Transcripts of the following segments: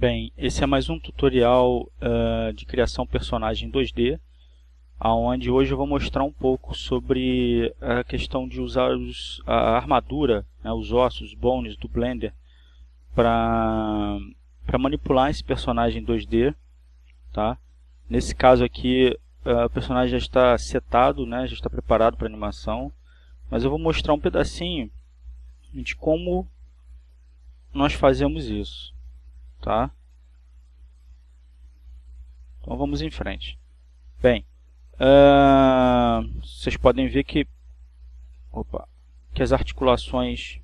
Bem, esse é mais um tutorial uh, de criação personagem 2D, aonde hoje eu vou mostrar um pouco sobre a questão de usar os, a armadura, né, os ossos, os bones do Blender para manipular esse personagem 2D. Tá? Nesse caso aqui, uh, o personagem já está setado, né, já está preparado para animação, mas eu vou mostrar um pedacinho de como nós fazemos isso tá? Então vamos em frente. Bem, uh, vocês podem ver que, opa, que as articulações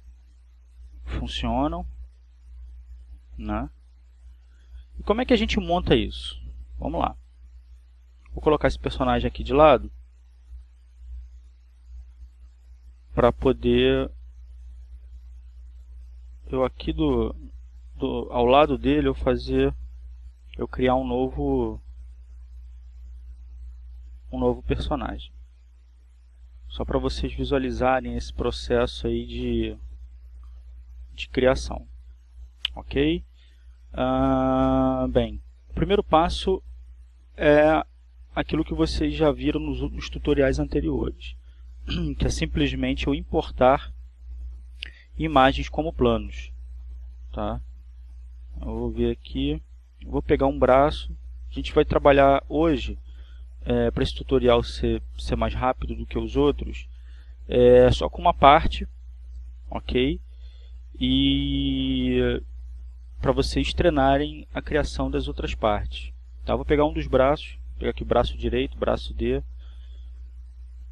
funcionam, né? E como é que a gente monta isso? Vamos lá. Vou colocar esse personagem aqui de lado para poder eu aqui do do, ao lado dele eu fazer eu criar um novo um novo personagem. Só para vocês visualizarem esse processo aí de de criação ok? Ah, bem o primeiro passo é aquilo que vocês já viram nos, nos tutoriais anteriores que é simplesmente eu importar imagens como planos tá eu vou ver aqui, vou pegar um braço. A gente vai trabalhar hoje, é, para esse tutorial ser, ser mais rápido do que os outros, é, só com uma parte, ok? E para vocês treinarem a criação das outras partes. Tá? Vou pegar um dos braços, pegar aqui o braço direito, braço D.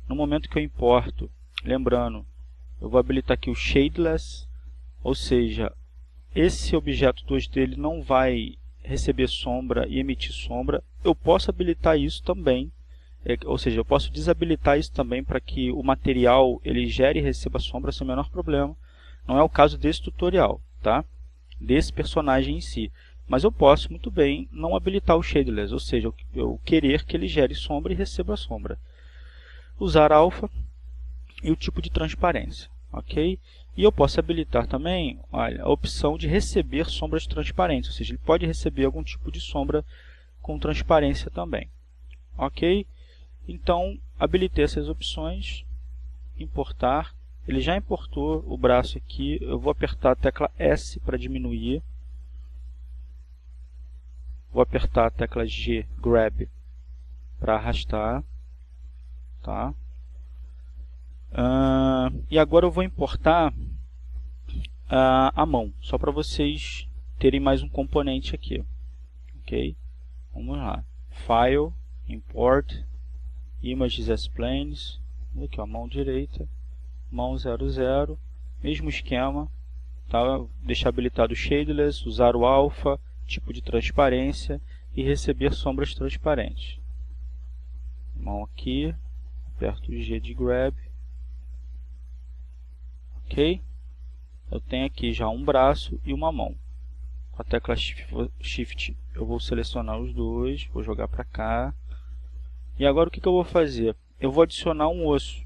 No momento que eu importo, lembrando, eu vou habilitar aqui o Shadeless, ou seja, esse objeto 2D ele não vai receber sombra e emitir sombra, eu posso habilitar isso também, é, ou seja, eu posso desabilitar isso também para que o material ele gere e receba sombra sem o menor problema. Não é o caso desse tutorial, tá? desse personagem em si. Mas eu posso muito bem não habilitar o Shadeless, ou seja, eu, eu querer que ele gere sombra e receba sombra. Usar alfa e o tipo de transparência, ok? E eu posso habilitar também olha, a opção de receber sombras transparentes, ou seja, ele pode receber algum tipo de sombra com transparência também. Ok? Então, habilitei essas opções, importar. Ele já importou o braço aqui, eu vou apertar a tecla S para diminuir. Vou apertar a tecla G, Grab, para arrastar. Tá? Uh, e agora eu vou importar uh, a mão, só para vocês terem mais um componente aqui. Ok? Vamos lá. File, Import, Images as Planes, aqui a mão direita, mão 00, mesmo esquema, tá? deixar habilitado Shadeless, usar o Alpha, tipo de transparência e receber sombras transparentes. Mão aqui, aperto G de Grab, ok? Eu tenho aqui já um braço e uma mão. Com a tecla Shift eu vou selecionar os dois, vou jogar para cá. E agora o que, que eu vou fazer? Eu vou adicionar um osso,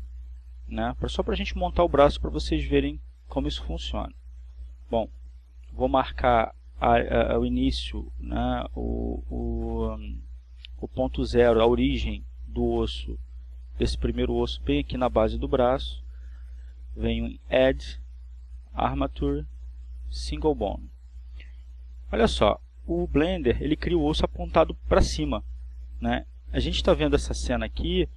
né? só para a gente montar o braço para vocês verem como isso funciona. Bom, vou marcar a, a, o início, né? o, o, o ponto zero, a origem do osso, desse primeiro osso bem aqui na base do braço venho em Add, Armature, Single Bone. Olha só, o Blender ele cria o osso apontado para cima. Né? A gente está vendo essa cena aqui,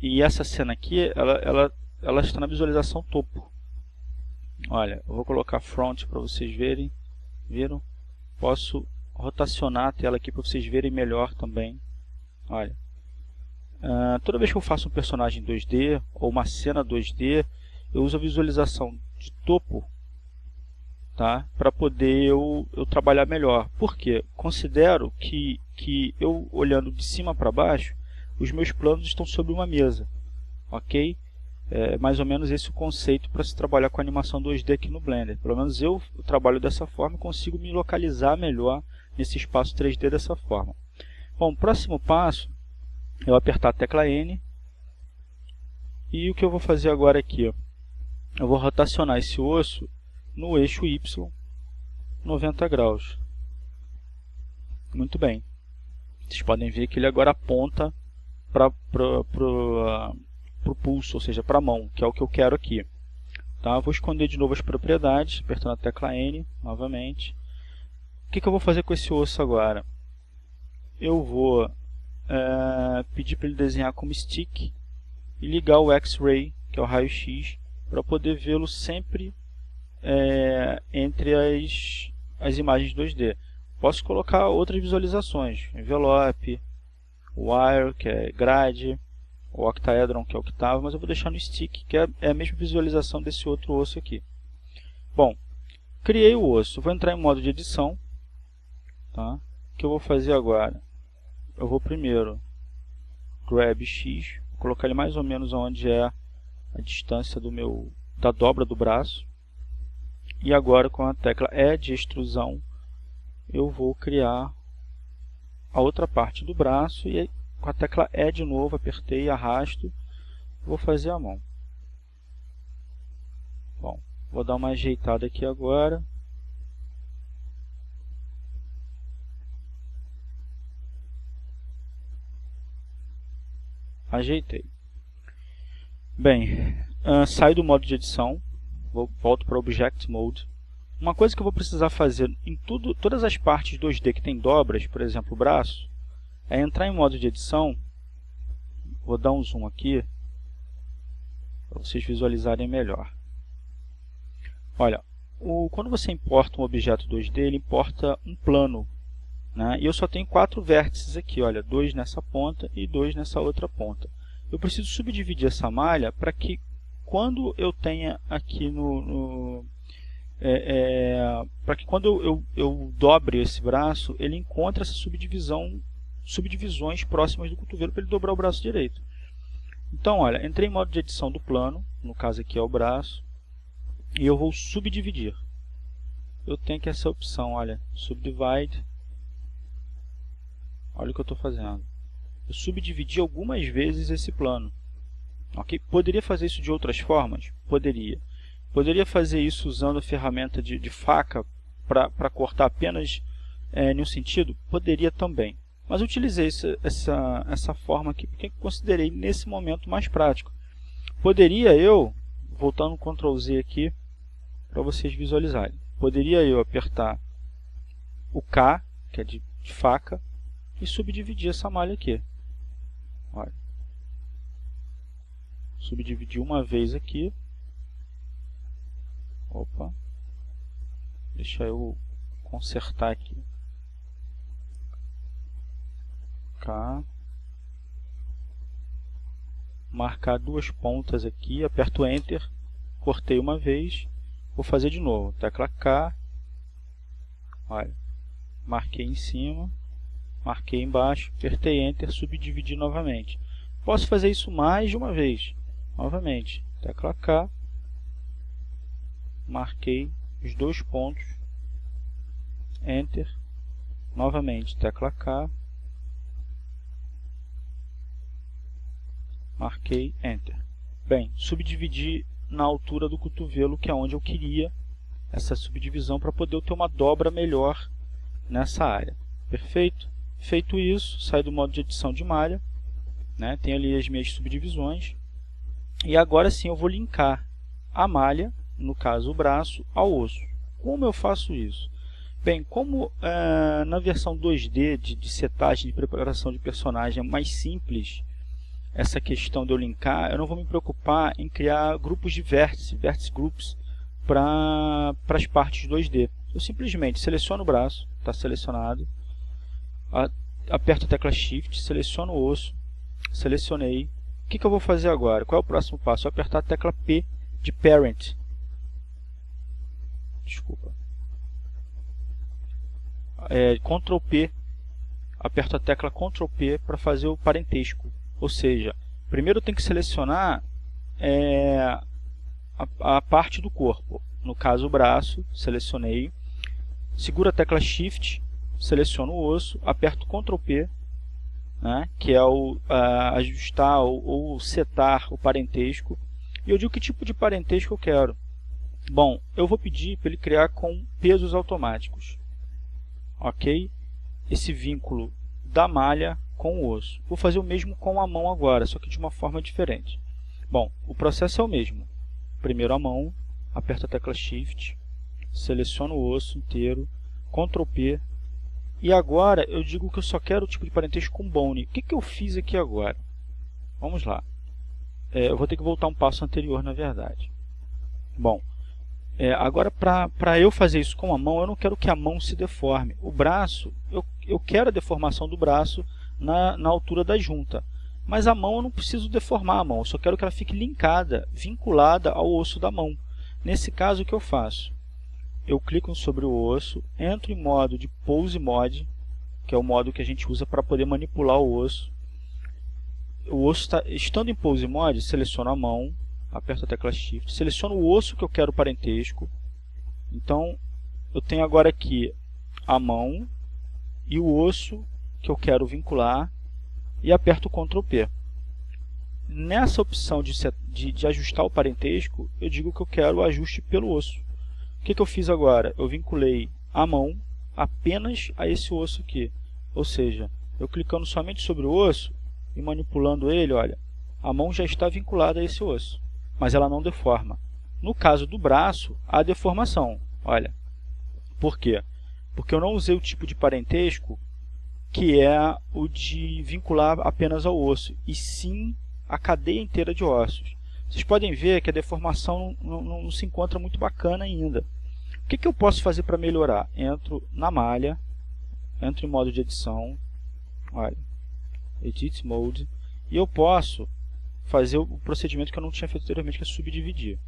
e essa cena aqui, ela, ela, ela está na visualização topo. Olha, eu vou colocar front para vocês verem. Viram? Posso rotacionar a tela aqui para vocês verem melhor também. Olha. Uh, toda vez que eu faço um personagem 2D ou uma cena 2D, eu uso a visualização de topo tá? para poder eu, eu trabalhar melhor. Por quê? Considero que, que eu olhando de cima para baixo, os meus planos estão sobre uma mesa. Ok? É mais ou menos esse o conceito para se trabalhar com animação 2D aqui no Blender. Pelo menos eu, trabalho dessa forma e consigo me localizar melhor nesse espaço 3D dessa forma. Bom, próximo passo, eu apertar a tecla N. E o que eu vou fazer agora aqui? Ó, eu vou rotacionar esse osso no eixo Y 90 graus. Muito bem. Vocês podem ver que ele agora aponta para o pulso, ou seja, para a mão, que é o que eu quero aqui. Tá? Vou esconder de novo as propriedades, apertando a tecla N novamente. O que, que eu vou fazer com esse osso agora? Eu vou é, pedir para ele desenhar como stick e ligar o X-Ray, que é o raio-x, para poder vê-lo sempre é, entre as, as imagens 2D. Posso colocar outras visualizações, envelope, wire, que é grade, o octaedron, que é octavo, mas eu vou deixar no stick, que é, é a mesma visualização desse outro osso aqui. Bom, criei o osso, vou entrar em modo de edição. Tá? O que eu vou fazer agora? Eu vou primeiro grab x, colocar ele mais ou menos onde é a distância do meu, da dobra do braço. E agora com a tecla E de extrusão, eu vou criar a outra parte do braço e com a tecla E de novo, apertei, arrasto, vou fazer a mão. Bom, vou dar uma ajeitada aqui agora. Ajeitei. Bem, uh, saio do modo de edição, vou, volto para Object Mode. Uma coisa que eu vou precisar fazer em tudo, todas as partes 2D que tem dobras, por exemplo, o braço, é entrar em modo de edição. Vou dar um zoom aqui para vocês visualizarem melhor. Olha, o, quando você importa um objeto 2D, ele importa um plano. Né? E eu só tenho quatro vértices aqui, olha, dois nessa ponta e dois nessa outra ponta. Eu preciso subdividir essa malha para que quando eu tenha aqui no, no é, é, para que quando eu, eu, eu, dobre esse braço, ele encontre essa subdivisão, subdivisões próximas do cotovelo para ele dobrar o braço direito. Então, olha, entrei em modo de edição do plano, no caso aqui é o braço, e eu vou subdividir. Eu tenho aqui essa opção, olha, subdivide. Olha o que eu estou fazendo. Eu subdividi algumas vezes esse plano. Okay? Poderia fazer isso de outras formas? Poderia. Poderia fazer isso usando a ferramenta de, de faca para cortar apenas é, em um sentido? Poderia também. Mas utilizei essa, essa, essa forma aqui porque considerei nesse momento mais prático. Poderia eu, voltando no Ctrl Z aqui, para vocês visualizarem, poderia eu apertar o K, que é de, de faca, e subdividir essa malha aqui. Olha subdividir uma vez aqui. Opa. Deixa eu consertar aqui. Cá. Marcar duas pontas aqui, aperto Enter, cortei uma vez, vou fazer de novo, tecla K, olha, marquei em cima, marquei embaixo, apertei Enter, subdividir novamente. Posso fazer isso mais de uma vez. Novamente, tecla K, marquei os dois pontos, Enter, novamente tecla K, marquei Enter. Bem, subdividi na altura do cotovelo, que é onde eu queria essa subdivisão para poder ter uma dobra melhor nessa área. Perfeito? Feito isso, saio do modo de edição de malha, né? tenho ali as minhas subdivisões, e agora sim eu vou linkar a malha, no caso o braço, ao osso. Como eu faço isso? Bem, como é, na versão 2D de, de setagem de preparação de personagem é mais simples essa questão de eu linkar, eu não vou me preocupar em criar grupos de vértices, vértice groups, para as partes 2D. Eu simplesmente seleciono o braço, está selecionado, aperto a tecla Shift, seleciono o osso, selecionei, o que, que eu vou fazer agora? Qual é o próximo passo? apertar a tecla P de Parent. Desculpa. É, Ctrl P. Aperto a tecla Ctrl P para fazer o parentesco. Ou seja, primeiro eu tenho que selecionar é, a, a parte do corpo. No caso, o braço. Selecionei. Seguro a tecla Shift. Seleciono o osso. Aperto Ctrl P né, que é o ajustar ou, ou, setar o parentesco. E eu digo que tipo de parentesco eu quero. Bom, eu vou pedir para ele criar com pesos automáticos. Ok? esse vínculo da malha com o osso. Vou fazer o mesmo com a mão agora, só que de uma forma diferente. Bom, o processo é o mesmo. Primeiro a mão, aperto a tecla Shift, seleciono o osso inteiro, Ctrl P, e agora eu digo que eu só quero o tipo de parentesco com bone. O que, que eu fiz aqui agora? Vamos lá. É, eu vou ter que voltar um passo anterior, na verdade. Bom, é, agora para eu fazer isso com a mão, eu não quero que a mão se deforme. O braço, eu, eu quero a deformação do braço na, na altura da junta. Mas a mão eu não preciso deformar a mão, eu só quero que ela fique linkada, vinculada ao osso da mão. Nesse caso, o que eu faço? Eu clico sobre o osso, entro em modo de Pose Mod, que é o modo que a gente usa para poder manipular o osso. O osso tá, estando em Pose Mod, seleciono a mão, aperto a tecla Shift, seleciono o osso que eu quero parentesco. Então, eu tenho agora aqui a mão e o osso que eu quero vincular e aperto Ctrl P. Nessa opção de, de, de, ajustar o parentesco, eu digo que eu quero o ajuste pelo osso. Que, que eu fiz agora? Eu vinculei a mão apenas a esse osso aqui. Ou seja, eu clicando somente sobre o osso e manipulando ele, olha, a mão já está vinculada a esse osso, mas ela não deforma. No caso do braço, há deformação. Olha, por quê? Porque eu não usei o tipo de parentesco que é o de vincular apenas ao osso, e sim a cadeia inteira de ossos. Vocês podem ver que a deformação não, não, não se encontra muito bacana ainda. O que, que eu posso fazer para melhorar? Entro na malha, entro em modo de edição, olha, Edit Mode, e eu posso fazer o procedimento que eu não tinha feito anteriormente, que é subdividir.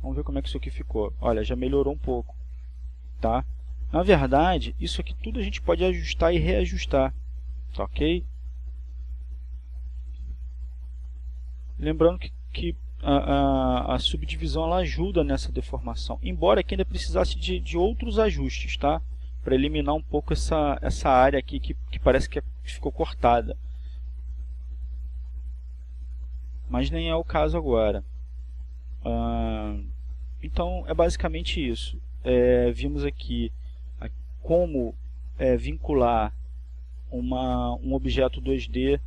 Vamos ver como é que isso aqui ficou. Olha, já melhorou um pouco. Tá? Na verdade, isso aqui tudo a gente pode ajustar e reajustar. Tá ok? Lembrando que, que a, a, a, subdivisão ela ajuda nessa deformação. Embora aqui ainda precisasse de, de outros ajustes, tá? Para eliminar um pouco essa, essa área aqui que, que parece que ficou cortada. Mas nem é o caso agora. Ah, então é basicamente isso. É, vimos aqui como é, vincular uma, um objeto 2D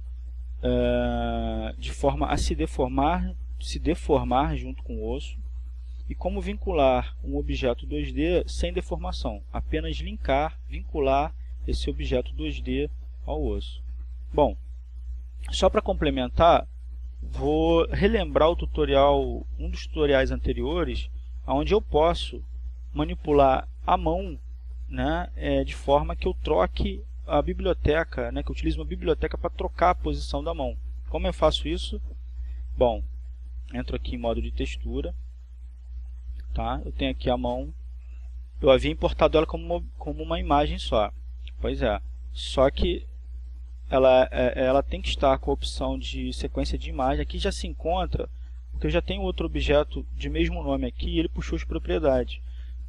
é, de forma a se deformar, se deformar junto com o osso e como vincular um objeto 2D sem deformação, apenas linkar, vincular esse objeto 2D ao osso. Bom, só para complementar, vou relembrar o tutorial, um dos tutoriais anteriores, onde eu posso manipular a mão né, é, de forma que eu troque a biblioteca, né, que eu utilize uma biblioteca para trocar a posição da mão. Como eu faço isso? Bom, entro aqui em modo de textura, tá? eu tenho aqui a mão, eu havia importado ela como uma, como uma imagem só, pois é, só que ela, é, ela tem que estar com a opção de sequência de imagem, aqui já se encontra, porque eu já tenho outro objeto de mesmo nome aqui e ele puxou as propriedades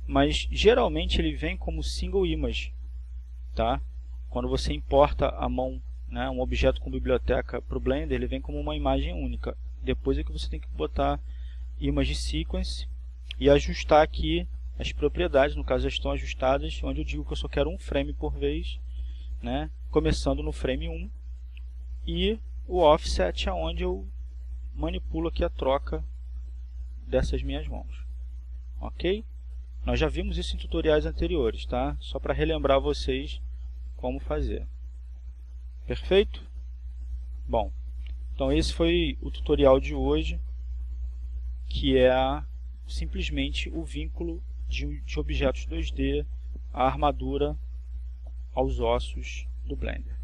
mas geralmente ele vem como single image, tá? Quando você importa a mão, né, um objeto com biblioteca para o Blender, ele vem como uma imagem única. Depois é que você tem que botar image sequence e ajustar aqui as propriedades, no caso já estão ajustadas, onde eu digo que eu só quero um frame por vez, né, começando no frame 1, e o offset é onde eu manipulo aqui a troca dessas minhas mãos. Ok? Nós já vimos isso em tutoriais anteriores, tá? Só para relembrar vocês como fazer. Perfeito? Bom, então esse foi o tutorial de hoje, que é simplesmente o vínculo de, de objetos 2D à armadura aos ossos do Blender.